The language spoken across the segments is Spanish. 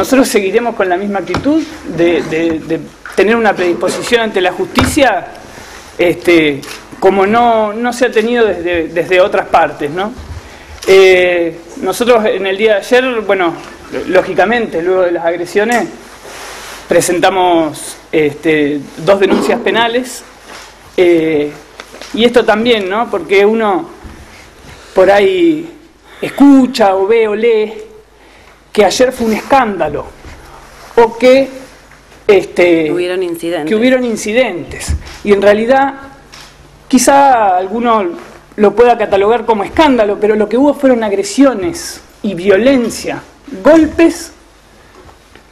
nosotros seguiremos con la misma actitud de, tener una predisposición ante la justicia, este, como no, no se ha tenido desde, desde otras partes, ¿no? Eh, nosotros en el día de ayer, bueno, lógicamente, luego de las agresiones, presentamos este, dos denuncias penales. Eh, y esto también, ¿no? Porque uno por ahí escucha o ve o lee que ayer fue un escándalo o que, este, hubieron incidentes. que hubieron incidentes. Y en realidad, quizá alguno lo pueda catalogar como escándalo, pero lo que hubo fueron agresiones y violencia, golpes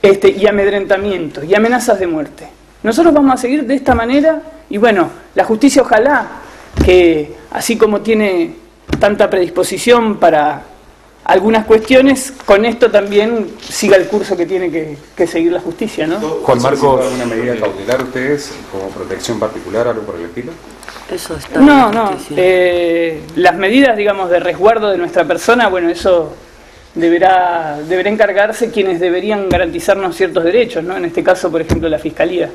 este, y amedrentamiento y amenazas de muerte. Nosotros vamos a seguir de esta manera y bueno, la justicia ojalá que así como tiene tanta predisposición para algunas cuestiones, con esto también siga el curso que tiene que, seguir la justicia, ¿no? Juan Marcos, ¿alguna medida cautelar ustedes como protección particular, algo por el estilo? Eso está no, no. Eh, las medidas, digamos, de resguardo de nuestra persona, bueno, eso deberá, deberá encargarse quienes deberían garantizarnos ciertos derechos, ¿no? En este caso, por ejemplo, la Fiscalía.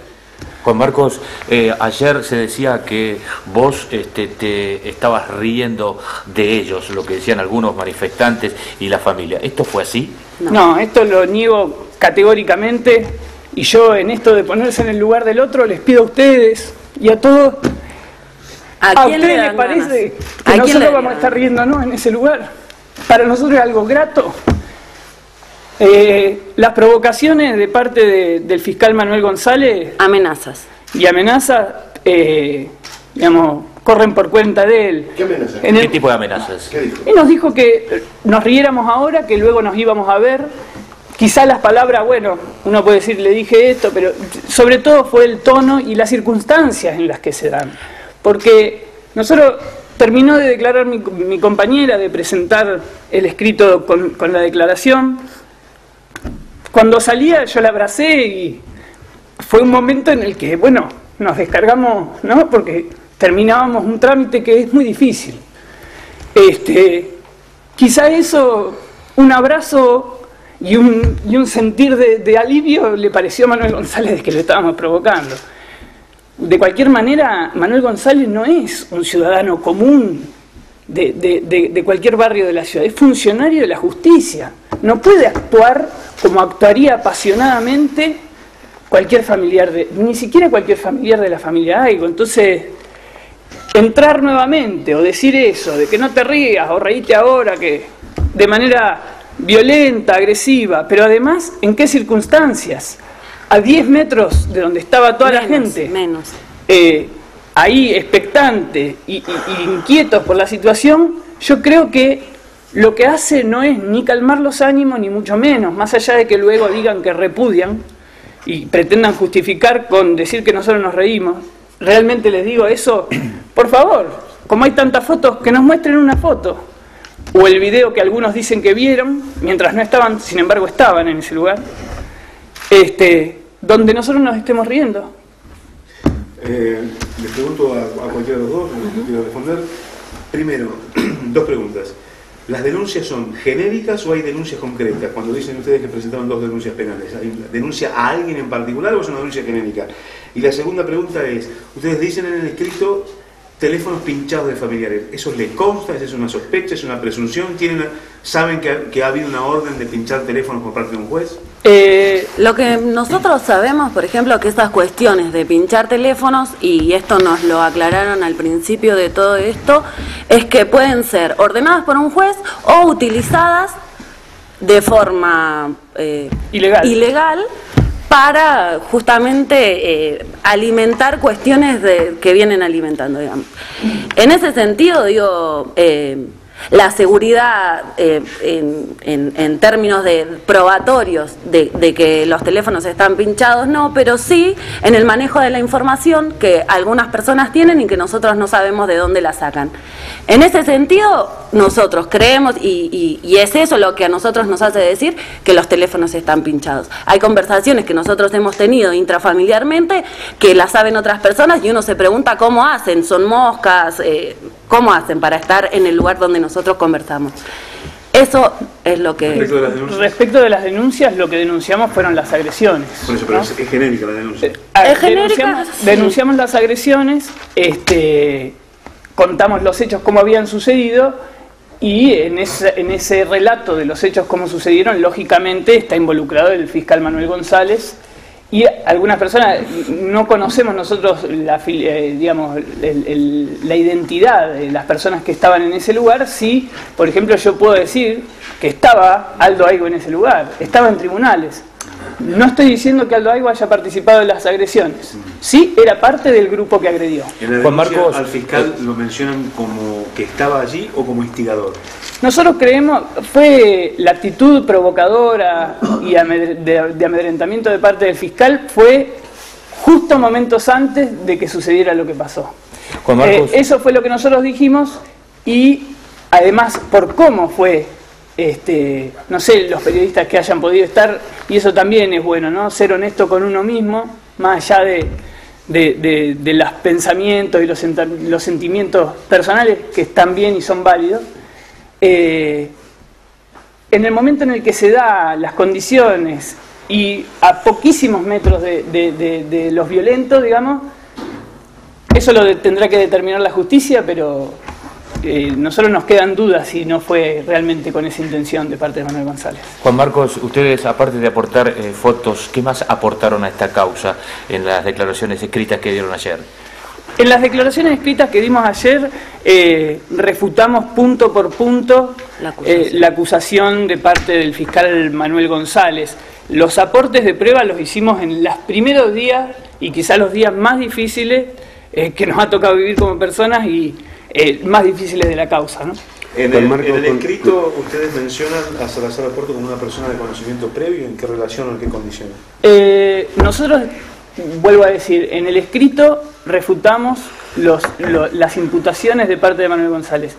Juan Marcos, eh, ayer se decía que vos este, te estabas riendo de ellos, lo que decían algunos manifestantes y la familia. ¿Esto fue así? No, esto lo niego categóricamente y yo en esto de ponerse en el lugar del otro les pido a ustedes y a todos, ¿a, ustedes les parece que nosotros vamos a estar riéndonos en ese lugar? Para nosotros es algo grato. Eh, las provocaciones de parte del fiscal Manuel González. Amenazas. Y amenazas, eh, digamos, corren por cuenta de él. ¿Qué amenazas? ¿Qué tipo de amenazas? Y nos dijo que nos riéramos ahora, que luego nos íbamos a ver. Quizá las palabras, bueno, uno puede decir, le dije esto, pero sobre todo fue el tono y las circunstancias en las que se dan. Porque nosotros terminó de declarar mi, compañera, de presentar el escrito con, con la declaración. Cuando salía yo la abracé y fue un momento en el que, bueno, nos descargamos, ¿no? Porque terminábamos un trámite que es muy difícil. Este, quizá eso, un abrazo y un, y un sentir de, alivio le pareció a Manuel González que lo estábamos provocando. De cualquier manera, Manuel González no es un ciudadano común de, de cualquier barrio de la ciudad, es funcionario de la justicia. No puede actuar como actuaría apasionadamente cualquier familiar de, ni siquiera cualquier familiar de la familia Aigo. Entonces, entrar nuevamente o decir eso, de que no te rías o reíte ahora, que de manera violenta, agresiva, pero además, ¿en qué circunstancias? A 10 metros de donde estaba toda la gente. Menos. Eh, ahí expectante y, y inquietos por la situación, yo creo que lo que hace no es ni calmar los ánimos, ni mucho menos, más allá de que luego digan que repudian y pretendan justificar con decir que nosotros nos reímos. Realmente les digo eso, por favor, como hay tantas fotos, que nos muestren una foto. O el video que algunos dicen que vieron, mientras no estaban, sin embargo estaban en ese lugar, este, donde nosotros nos estemos riendo. Eh, les pregunto a, cualquiera de los dos, quiero responder. Primero, dos preguntas. ¿Las denuncias son genéricas o hay denuncias concretas? Cuando dicen ustedes que presentaron dos denuncias penales, ¿hay denuncia a alguien en particular o es una denuncia genérica? Y la segunda pregunta es, ustedes dicen en el escrito teléfonos pinchados de familiares. ¿Eso le consta? ¿Es una sospecha? ¿Es una presunción? ¿Tienen, ¿Saben que ha, habido una orden de pinchar teléfonos por parte de un juez? Eh, lo que nosotros sabemos, por ejemplo, que estas cuestiones de pinchar teléfonos, y esto nos lo aclararon al principio de todo esto, es que pueden ser ordenadas por un juez o utilizadas de forma eh, ilegal. ilegal para justamente eh, alimentar cuestiones de, que vienen alimentando, digamos. En ese sentido, digo, la seguridad eh, en, términos de probatorios de, que los teléfonos están pinchados, no, pero sí en el manejo de la información que algunas personas tienen y que nosotros no sabemos de dónde la sacan. En ese sentido, nosotros creemos, y, es eso lo que a nosotros nos hace decir que los teléfonos están pinchados. Hay conversaciones que nosotros hemos tenido intrafamiliarmente que las saben otras personas y uno se pregunta cómo hacen, son moscas, eh, cómo hacen para estar en el lugar donde nosotros conversamos. Eso es lo que... Respecto de las denuncias. Respecto de las denuncias, lo que denunciamos fueron las agresiones. Por eso, pero ¿no? es, es genérica la denuncia. Ah, Es genérica, denunciamos, sí. denunciamos las agresiones, este, contamos los hechos como habían sucedido y en ese, en ese relato de los hechos como sucedieron, lógicamente está involucrado el fiscal Manuel González y algunas personas no conocemos nosotros la, eh, digamos, el- la identidad de las personas que estaban en ese lugar, sí, por ejemplo, yo puedo decir que estaba Aldo Aigo en ese lugar, estaba en tribunales. No estoy diciendo que Aldo Aigo haya participado en las agresiones. Sí, era parte del grupo que agredió. En la Juan Marcos, al fiscal lo mencionan como que estaba allí o como instigador. Nosotros creemos, fue la actitud provocadora y de, de amedrentamiento de parte del fiscal, fue justo momentos antes de que sucediera lo que pasó. Juan Marcos. Eh, eso fue lo que nosotros dijimos y además por cómo fue, este, no sé, los periodistas que hayan podido estar, y eso también es bueno, ¿no? Ser honesto con uno mismo, más allá de, de, de- los pensamientos y los, los sentimientos personales que están bien y son válidos. Eh, en el momento en el que se da las condiciones y a poquísimos metros de, de- los violentos, digamos, eso lo tendrá que determinar la justicia, pero eh, nosotros nos quedan dudas si no fue realmente con esa intención de parte de Manuel González. Juan Marcos, ustedes, aparte de aportar eh, fotos, ¿qué más aportaron a esta causa en las declaraciones escritas que dieron ayer? En las declaraciones escritas que dimos ayer, eh, refutamos punto por punto La acusación. eh, la acusación de parte del fiscal Manuel González. Los aportes de prueba los hicimos en los primeros días y quizá los días más difíciles eh, que nos ha tocado vivir como personas y eh, más difíciles de la causa. ¿no? En el, en el escrito ustedes mencionan a Salazar Aporto como una persona de conocimiento previo, ¿en qué relación o en qué condiciones? Eh, nosotros, vuelvo a decir, en el escrito refutamos los- lo- las imputaciones de parte de Manuel González.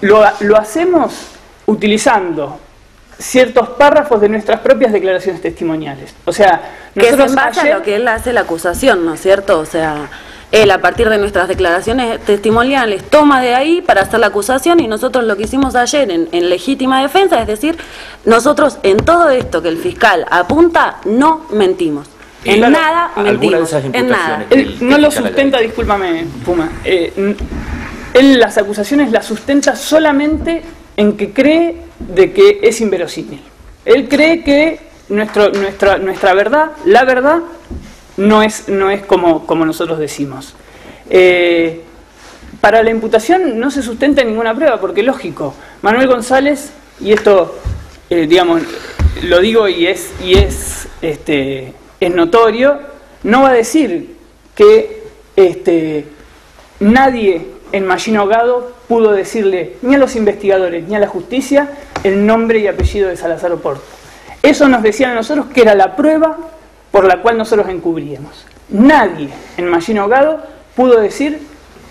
Lo, lo hacemos utilizando ciertos párrafos de nuestras propias declaraciones testimoniales. O sea, que es nosotros en base ayer- a lo que él hace la acusación, ¿no es cierto? O sea, él a partir de nuestras declaraciones testimoniales toma de ahí para hacer la acusación y nosotros lo que hicimos ayer en, en legítima defensa, es decir, nosotros en todo esto que el fiscal apunta no mentimos. En Claro, nada mentimos. esas En nada. imputaciones. Él el- no lo sustenta, discúlpame, Puma. Eh, él las acusaciones las sustenta solamente en que cree de que es inverosímil. Él cree que nuestro, nuestra, nuestra verdad, la verdad, no es, no es como, como nosotros decimos. Eh, para la imputación no se sustenta ninguna prueba, porque lógico, Manuel González, y esto, eh, digamos, lo digo y es, y es, este, es notorio, no va a decir que este, nadie en Machine Ahogado pudo decirle ni a los investigadores ni a la justicia el nombre y apellido de Salazar Oporto. Eso nos decían a nosotros que era la prueba por la cual nosotros encubríamos. Nadie en Machine Ahogado pudo decir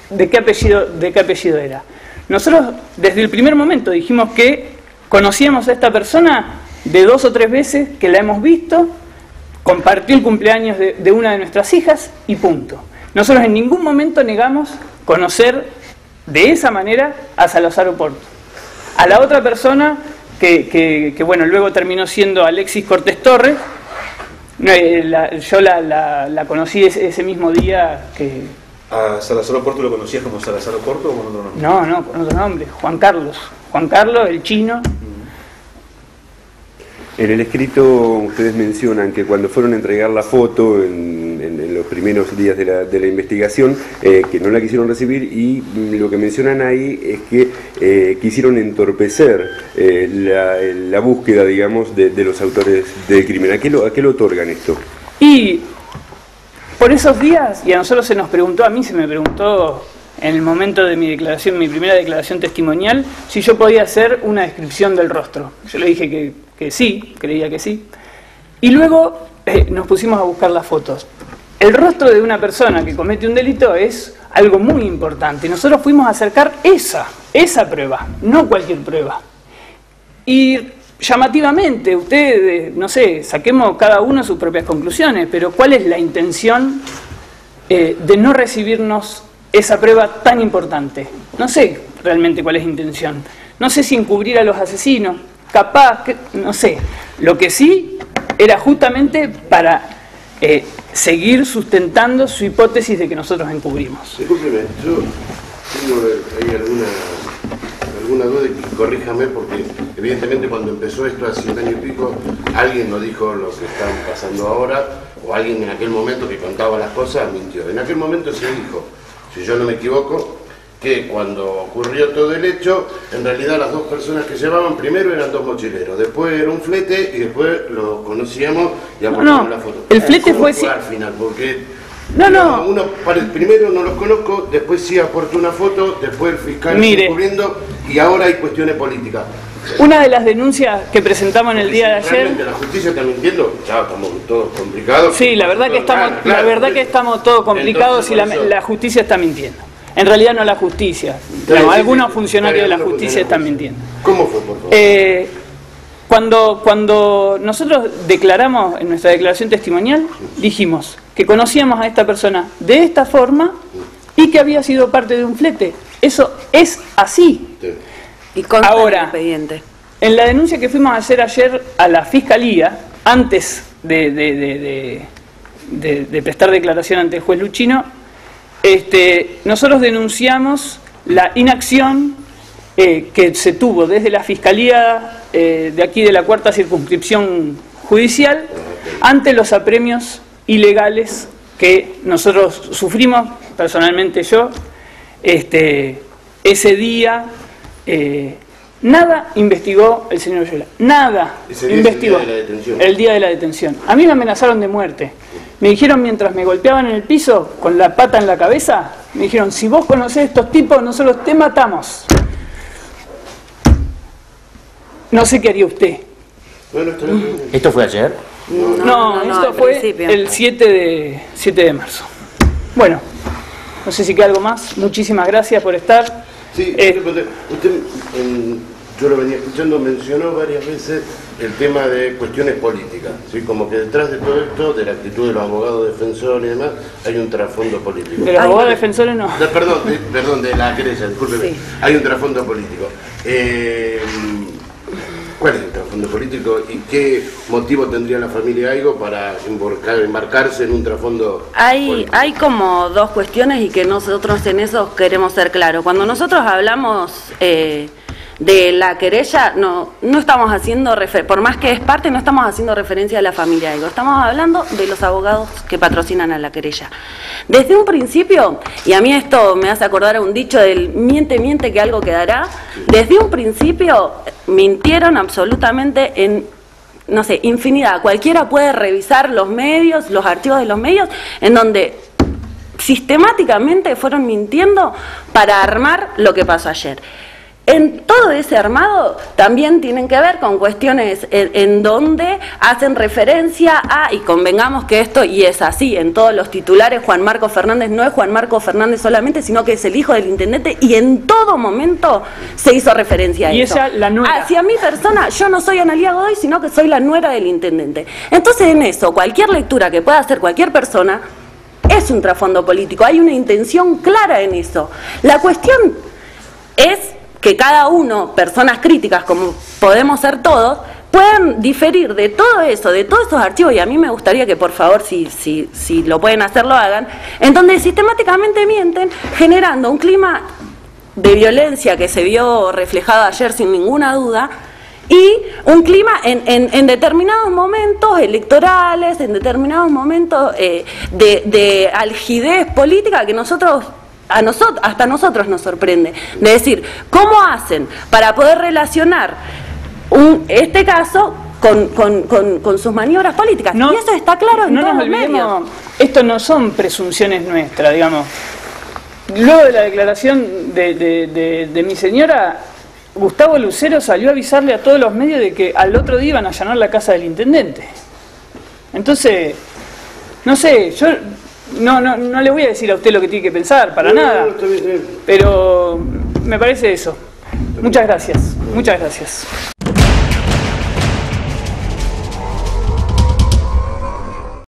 de qué apellido, de qué apellido era. Nosotros desde el primer momento dijimos que conocíamos a esta persona de dos o tres veces, que la hemos visto, compartió el cumpleaños de, una de nuestras hijas y punto. Nosotros en ningún momento negamos conocer de esa manera a Salazar Oporto. A la otra persona, que, que- bueno, luego terminó siendo Alexis Cortés Torres, eh, la- yo la, la- la conocí ese, ese mismo día que... ¿A Salazar Oporto lo conocías como Salazar Oporto o con otro nombre? No, no, con otro nombre, Juan Carlos. Juan Carlos, el chino. En el escrito ustedes mencionan que cuando fueron a entregar la foto en, primeros días de la, de la investigación, eh, que no la quisieron recibir y lo que mencionan ahí es que eh, quisieron entorpecer eh, la, búsqueda, digamos, de, los autores del crimen. ¿A qué, lo, ¿A qué lo otorgan esto? Y por esos días, y a nosotros se nos preguntó, a mí se me preguntó en el momento de mi declaración, mi primera declaración testimonial, si yo podía hacer una descripción del rostro. Yo le dije que, que sí, creía que sí. Y luego nos pusimos a buscar las fotos. El rostro de una persona que comete un delito es algo muy importante. Nosotros fuimos a acercar esa, esa prueba, no cualquier prueba. Y llamativamente, ustedes, no sé, saquemos cada uno sus propias conclusiones, pero ¿cuál es la intención eh, de no recibirnos esa prueba tan importante? No sé, realmente cuál es la intención. No sé si encubrir a los asesinos, capaz, no sé. Lo que sí era justamente para eh, seguir sustentando su hipótesis de que nosotros encubrimos. Discúlpeme, yo tengo ahí alguna, duda y corríjame porque evidentemente cuando empezó esto hace un año y pico, alguien nos dijo lo que están pasando ahora o alguien en aquel momento que contaba las cosas mintió. En aquel momento se dijo, si yo no me equivoco, que cuando ocurrió todo el hecho, en realidad las dos personas que llevaban primero eran dos mochileros, después era un flete y después lo conocíamos no, la foto. el flete ¿Cómo fue si- al final, porque No, no. uno pare- primero no los conozco, después sí aportó una foto, después el fiscal Mire. está cubriendo y ahora hay cuestiones políticas. Una de las denuncias que presentamos en el día de ayer, la justicia está mintiendo, ya estamos todos complicados. sí, la verdad que estamos, Claro, la verdad que estamos todos complicados Entonces, y la, justicia está mintiendo. En realidad no la justicia, no, algunos funcionarios de la justicia están mintiendo. ¿Cómo fue, por favor? Eh, cuando, cuando nosotros declaramos en nuestra declaración testimonial, dijimos que conocíamos a esta persona de esta forma y que había sido parte de un flete. Eso es así. Sí. Y Ahora. expediente. En la denuncia que fuimos a hacer ayer a la fiscalía, antes de, de- de- de- de- de prestar declaración ante el juez Luchino, este, nosotros denunciamos la inacción eh, que se tuvo desde la fiscalía eh, de aquí de la cuarta circunscripción judicial ante los apremios ilegales que nosotros sufrimos, personalmente yo, este, ese día. eh, Nada investigó el señor Yola, nada Ese día es el investigó día de la detención. el día de la detención. A mí me amenazaron de muerte. Me dijeron mientras me golpeaban en el piso con la pata en la cabeza, me dijeron, si vos conocés a estos tipos, nosotros te matamos. No sé qué haría usted. Bueno, está bien. ¿Esto fue ayer? No, no, no, esto fue principio. el 7 de, 7 de marzo. Bueno, no sé si queda algo más. Muchísimas gracias por estar. Sí, Eh, usted, usted, en- yo lo venía escuchando, mencionó varias veces el tema de cuestiones políticas, ¿sí? como que detrás de todo esto, de la actitud de los abogados defensores y demás, hay un trasfondo político. de los abogados defensores no. De- perdón, de, perdón, de la querella, discúlpeme. Sí. Hay un trasfondo político. Eh, ¿Cuál es el trasfondo político y qué motivo tendría la familia Aigo para embarcar- embarcarse en un trasfondo Hay, político? hay como dos cuestiones y que nosotros en eso queremos ser claros. Cuando nosotros hablamos eh, de la querella, no, no estamos haciendo, por más que es parte, no estamos haciendo referencia a la familia Ego. Estamos hablando de los abogados que patrocinan a la querella. Desde un principio, y a mí esto me hace acordar a un dicho del miente, miente que algo quedará, desde un principio mintieron absolutamente en no sé, infinidad. Cualquiera puede revisar los medios, los archivos de los medios, en donde sistemáticamente fueron mintiendo para armar lo que pasó ayer. En todo ese armado también tienen que ver con cuestiones en, en donde hacen referencia a, y convengamos que esto, y es así, en todos los titulares, Juan Marco Fernández no es Juan Marco Fernández solamente, sino que es el hijo del intendente, y en todo momento se hizo referencia a Y eso. ella, la nuera. Hacia mi persona, yo no soy Analia Godoy, sino que soy la nuera del intendente. Entonces, en eso, cualquier lectura que pueda hacer cualquier persona es un trasfondo político, hay una intención clara en eso. La cuestión es que cada uno, personas críticas como podemos ser todos, puedan diferir de todo eso, de todos esos archivos, y a mí me gustaría que por favor, si, si, si lo pueden hacer, lo hagan, en donde sistemáticamente mienten, generando un clima de violencia que se vio reflejado ayer sin ninguna duda, y un clima en, en- en determinados momentos electorales, en determinados momentos eh, de, de algidez política que nosotros, a nosotros, hasta a nosotros nos sorprende. De decir, ¿cómo hacen para poder relacionar un- este caso con, con- con- con sus maniobras políticas? y eso está claro en no todos nos los medios. esto no son presunciones nuestras, digamos. Luego de la declaración de, de- de- de mi señora, Gustavo Lucero salió a avisarle a todos los medios de que al otro día iban a allanar la casa del intendente. Entonces, no sé, yo no, no, no le voy a decir a usted lo que tiene que pensar, para No, nada. no. Pero me parece eso. Muchas gracias, muchas gracias.